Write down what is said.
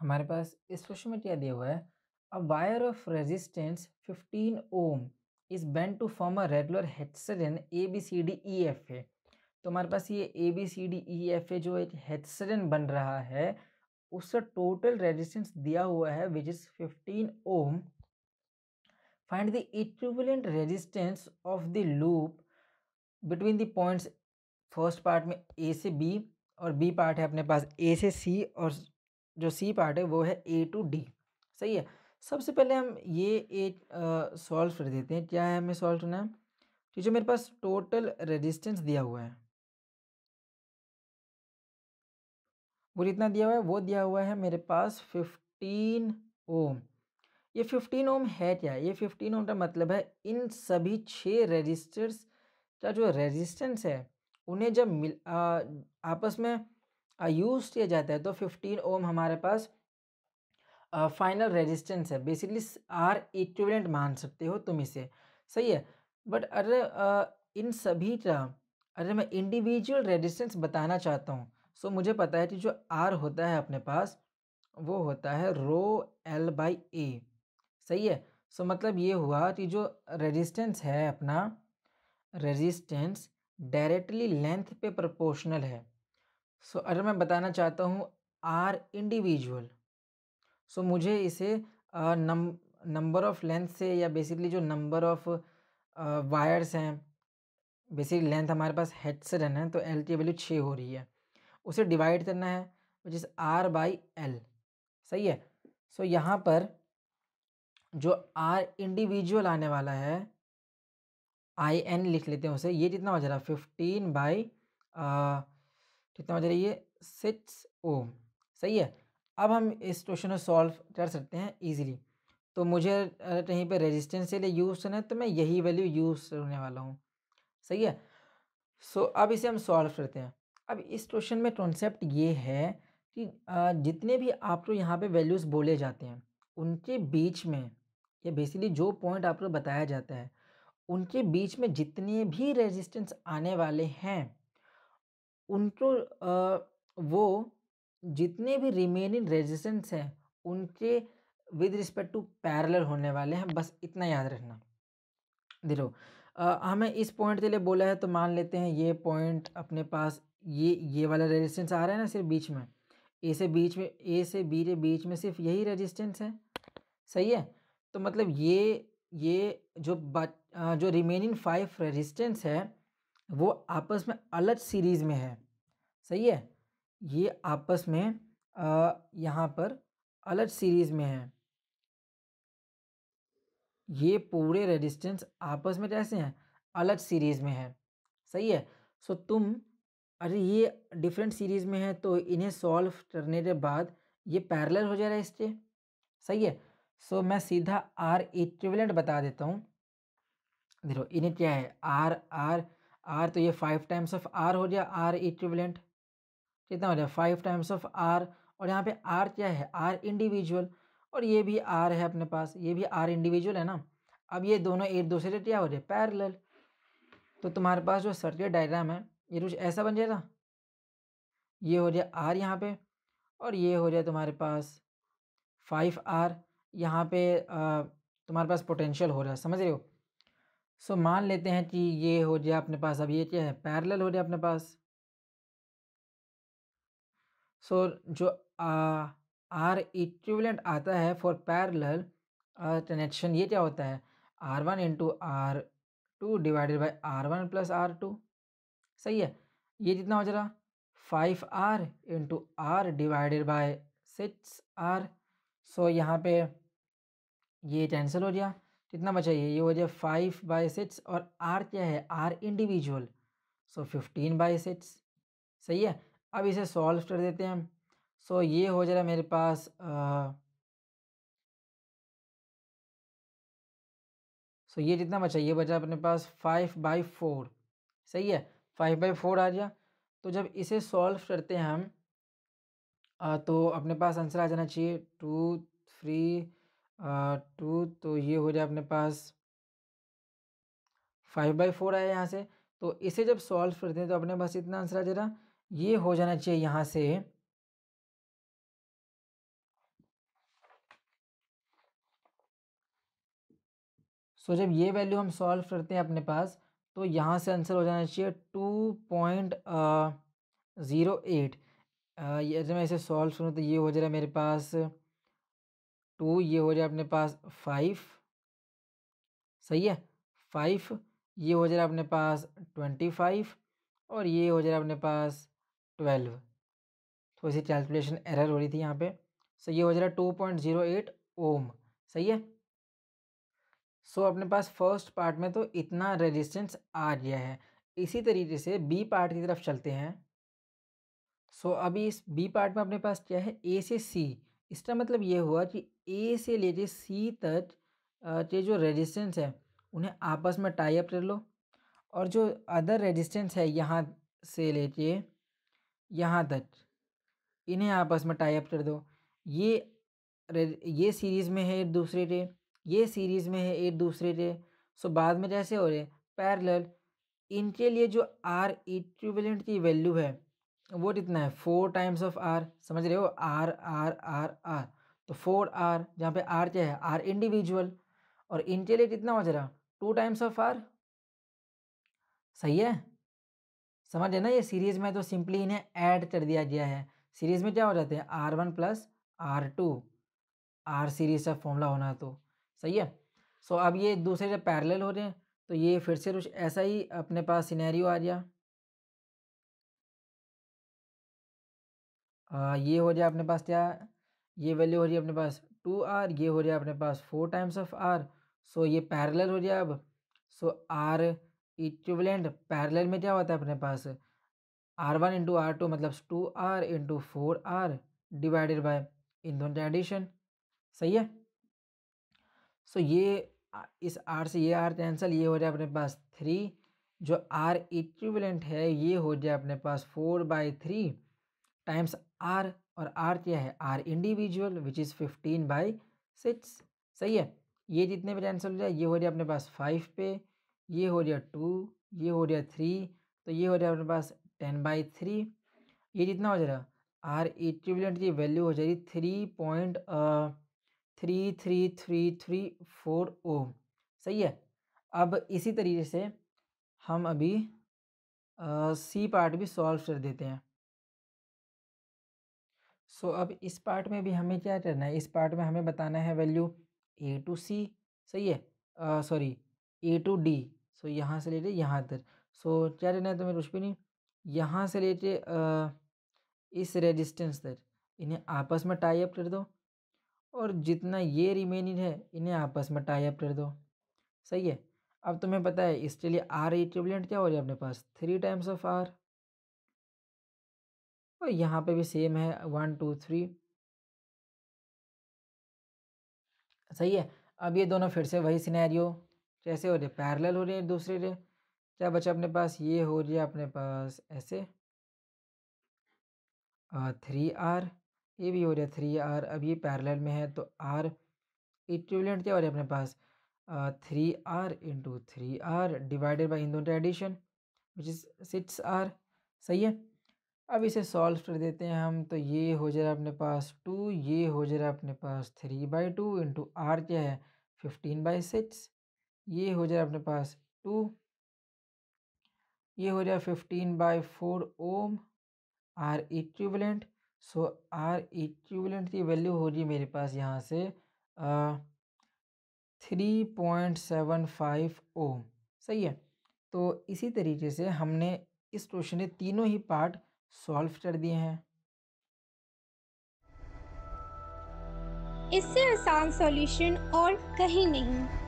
हमारे पास इस क्वेश्चन में क्या दिया हुआ है? A wire of resistance 15 ohm is bend to form a regular hexagon A B C D E F A तो हमारे पास ये A B C D E F A जो एक हेक्सेडन बन रहा है उसका टोटल रेजिस्टेंस दिया हुआ है which is 15 ohm find the equivalent resistance of the loop between the points first part में ए से बी और बी पार्ट है अपने पास ए से सी और जो सी पार्ट है वो है ए टू डी सही है? सबसे पहले हम ये एक सॉल्व कर देते हैं। क्या है हमें सॉल्व करना है? जो मेरे पास टोटल रेजिस्टेंस दिया हुआ है वो जितना दिया हुआ है? वो दिया हुआ है मेरे पास फिफ्टीन ओम ये फिफ्टीन ओम है क्या? ये फिफ्टीन ओम का मतलब है इन सभी छः रजिस्टर्स का जो रेजिस्टेंस है उन्हें जब मिल आ, आपस में यूज़ किया जाता है तो फिफ्टीन ओम हमारे पास फाइनल रेजिस्टेंस है। बेसिकली आर इक्विवेलेंट मान सकते हो तुम इसे। सही है? बट अगर इन सभी का अरे मैं इंडिविजुअल रेजिस्टेंस बताना चाहता हूँ। सो मुझे पता है कि जो आर होता है अपने पास वो होता है रो एल बाई ए सही है? सो so, मतलब ये हुआ कि जो रेजिस्टेंस है अपना रेजिस्टेंस डायरेक्टली लेंथ पे प्रोपोर्शनल है। सो अगर मैं बताना चाहता हूँ आर इंडिविजुअल। सो मुझे इसे नम नंबर ऑफ़ लेंथ से या बेसिकली जो नंबर ऑफ़ वायर्स हैं बेसिकली लेंथ हमारे पास हेड से रहना है तो एल की वैल्यू छः हो रही है। उसे डिवाइड करना है which is R by L. सही है? सो so, यहाँ पर जो आर इंडिविजुअल आने वाला है आई एन लिख लेते हैं उसे ये कितना हो जा रहा है? फिफ्टीन बाई कितना हो जा रहा है सिक्स ओम। सही है? अब हम इस क्वेश्चन को सॉल्व कर सकते हैं इजीली तो मुझे कहीं पे रेजिस्टेंस के लिए यूज़ करना है तो मैं यही वैल्यू यूज़ करने वाला हूँ। सही है? सो so, अब इसे हम सॉल्व करते हैं। अब इस क्वेश्चन में कॉन्सेप्ट ये है कि जितने भी आपको यहाँ पे वैल्यूज़ बोले जाते हैं उनके बीच में या बेसिकली जो पॉइंट आपको बताया जाता है उनके बीच में जितने भी रेजिस्टेंस आने वाले हैं उनको वो जितने भी रिमेनिंग रेजिस्टेंस हैं, उनके विद रिस्पेक्ट टू पैरेलल होने वाले हैं, बस इतना याद रखना। देखो हमें इस पॉइंट के लिए बोला है तो मान लेते हैं ये पॉइंट अपने पास ये ये वाला रेजिस्टेंस आ रहा है ना सिर्फ़ बीच में। ए से बीच में ए से बी के बीच में सिर्फ़ यही रेजिस्टेंस है। सही है? तो मतलब ये ये जो जो रिमेनिंग फाइव रेजिस्टेंस है वो आपस में अलग सीरीज़ में है। सही है? ये आपस में यहाँ पर अलग सीरीज़ में है। ये पूरे रेजिस्टेंस आपस में कैसे हैं? अलग सीरीज़ में है। सही है? सो तुम, अरे, ये डिफरेंट सीरीज़ में है तो इन्हें सॉल्व करने के बाद ये पैरेलल हो जा रहा है इससे सही है? सो मैं सीधा आर इक्विवेलेंट बता देता हूँ। देखो, इन्हें क्या है? आर आर आर तो ये फाइव टाइम्स ऑफ़ आर हो गया आर इक्विवेलेंट कितना हो जाए फाइव टाइम्स ऑफ़ आर और यहाँ पे आर क्या है? आर इंडिविजुअल और ये भी आर है अपने पास, ये भी आर इंडिविजुअल है ना? अब ये दोनों एक दूसरे से क्या हो जाए पैरेलल तो तुम्हारे पास जो सर्किट डायग्राम है, ये कुछ ऐसा बन जाएगा? ये हो जाए आर यहाँ पे और ये हो जाए तुम्हारे पास फाइव आर यहाँ पे तुम्हारे पास पोटेंशियल हो रहा है, समझ रहे हो? सो so, मान लेते हैं कि ये हो जाए अपने पास अब ये क्या है? पैरेलल हो जाए अपने पास। सो so, जो आर इक्विवेलेंट आता है फॉर पैरेलल कनेक्शन ये क्या होता है? R one into R two divided by R one plus R two. सही है? ये जितना हो जा रहा? Five R into R divided by six R. So यहाँ पे ये कैंसिल हो गया। कितना बचा ये ये हो जाए फाइव बाई सिक्स और आर क्या है? R individual so fifteen by six सही है? अब इसे सॉल्व कर देते हैं सो ये हो जाएगा मेरे पास सो ये जितना बचा ये बचा अपने पास फाइव बाई फोर सही है? फाइव बाई फोर आ गया। तो जब इसे सॉल्व करते हैं हम तो अपने पास आंसर आ जाना चाहिए। टू थ्री टू तो ये हो जाए अपने पास। फाइव बाई फोर आया यहाँ से तो इसे जब सॉल्व करते हैं तो अपने पास इतना आंसर आ जा रहा ये हो जाना चाहिए यहाँ से। सो so, जब ये वैल्यू हम सॉल्व करते हैं अपने पास तो यहाँ से आंसर हो जाना चाहिए टू पॉइंट ज़ीरो एट जब मैं इसे सॉल्व करूँ तो ये हो जा रहा है मेरे पास। टू ये हो जाए अपने पास फाइव। सही है? फाइव ये हो जाएगा अपने पास ट्वेंटी फाइव और ये हो जाए अपने पास ट्वेल्व। थोड़ी सी कैलकुलेशन एरर हो रही थी यहाँ पे। सो ये हो जाएगा two point zero eight ohm. सही है? सो so, अपने पास फ़र्स्ट पार्ट में तो इतना रेजिस्टेंस आ गया है। इसी तरीके से बी पार्ट की तरफ़ चलते हैं। सो so, अभी इस बी पार्ट में अपने पास क्या है? ए से सी इसका मतलब ये हुआ कि ए से लेके सी तक के जो रेजिस्टेंस है, उन्हें आपस में टाई अप कर लो। और जो अदर रेजिस्टेंस है यहाँ से लेके यहाँ तक, इन्हें आपस में टाई अप कर दो। ये ये सीरीज़ में है एक दूसरे के, ये सीरीज़ में है एक दूसरे के सो बाद में जैसे हो रहे पैरेलल इनके लिए जो आर इक्विवेलेंट की वैल्यू है वो कितना है? फोर टाइम्स ऑफ़ आर समझ रहे हो? आर आर आर आर तो फोर आर जहाँ पे आर क्या है? आर इंडिविजुअल और इनके लिए कितना हो जाएगा टू टाइम्स ऑफ़ आर सही है? समझ है ना ये सीरीज़ में तो सिंपली इन्हें ऐड कर दिया गया है। सीरीज़ में क्या हो जाते हैं? R one plus R two R series का फॉर्मूला होना तो। सही है? सो अब ये दूसरे जब पैरेलल हो रहे हैं तो ये फिर से कुछ ऐसा ही अपने पास सिनेरियो आ गया। ये हो जाए अपने पास क्या? ये वैल्यू हो रही है अपने पास टू आर, ये हो जाए अपने पास four times of R. So ये पैरेलल हो जाए अब। सो आर इक्विवेलेंट पैरेलल में क्या होता है अपने पास? R one into R two मतलब two R into four R divided by इन दोनों एडिशन। सही है? सो ये इस आर से ये आर कैंसल, ये हो जाए अपने पास थ्री। जो आर इक्विवेलेंट है, ये हो जाए अपने पास four by three. Times R और आर क्या है? R individual which is fifteen by six सही है? ये जितने भी आंसर हो जाए, ये हो जाए अपने पास फाइव पे, ये हो जाए टू ये हो जाए थ्री तो ये हो जाए अपने पास टेन बाई थ्री ये जितना हो जाएगा आर इक्विवेलेंट की वैल्यू हो जाएगी three point three three three three four ओ. सही है? अब इसी तरीके से हम अभी सी पार्ट भी सॉल्व कर देते हैं। सो अब इस पार्ट में भी हमें क्या करना है? इस पार्ट में हमें बताना है वैल्यू ए टू सी, सही है? Sorry, A two D, so यहाँ से लेते यहाँ तक। सो क्या करना है तो मेरे कुछ भी नहीं यहाँ से लेते इस रेजिस्टेंस तक। इन्हें आपस में टाई अप कर दो और जितना ये रिमेनिंग है, इन्हें आपस में टाई अप कर दो। सही है? अब तुम्हें पता है, इसके लिए आर इक्विवेलेंट क्या हो है अपने पास? थ्री टाइम्स ऑफ़ आर और यहाँ पे भी सेम है, वन, टू, थ्री। सही है। अब ये दोनों फिर से वही सिनेरियो कैसे हो रहे पैरेलल हो रहे हैं दूसरे रे क्या बचा अपने पास? ये हो रही है अपने पास ऐसे। थ्री आर, ये भी हो रहा है थ्री आर। अब ये पैरेलल में है तो आर इक्विवेलेंट क्या हो रहा है अपने पास? Three R into three R divided by इन दोनों addition which is six R. सही है? अब इसे सॉल्व कर देते हैं हम तो ये हो जाएगा अपने पास टू, ये हो जाएगा अपने पास three by two into R क्या है? Fifteen by six. ये हो जाएगा अपने पास टू। ये हो जाएगा fifteen by four ohm R equivalent. So R equivalent की वैल्यू हो रही मेरे पास यहाँ से three point seven five ohm. सही है? तो इसी तरीके से हमने इस क्वेश्चन के तीनों ही पार्ट सॉल्व कर दिए हैं। इससे आसान सॉल्यूशन और कहीं नहीं।